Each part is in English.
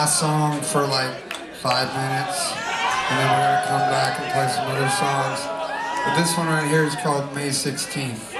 last song for like five minutes, and then we're gonna come back and play some other songs. But this one right here is called May 16th.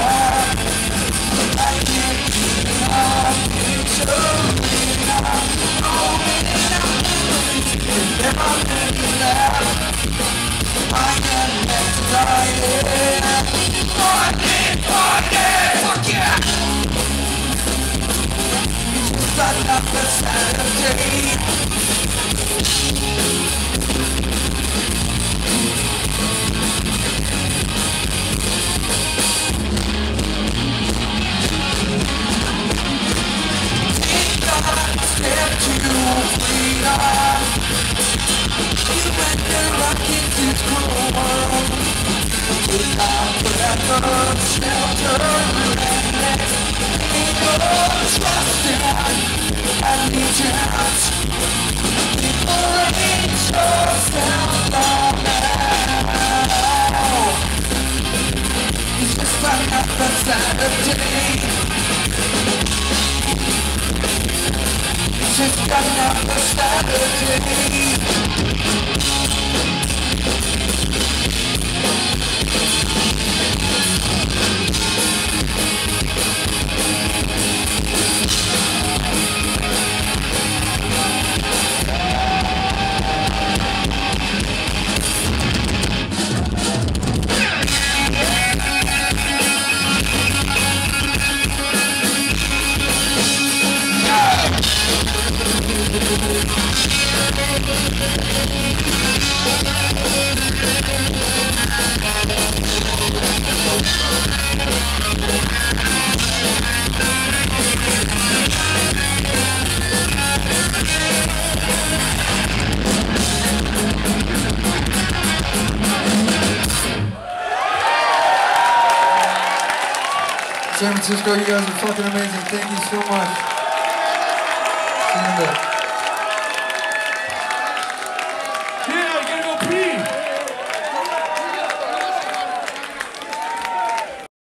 You went to Without shelter and next Ain't no trusting I need you. Just another Saturday San Francisco, you guys are fucking amazing. Thank you so much.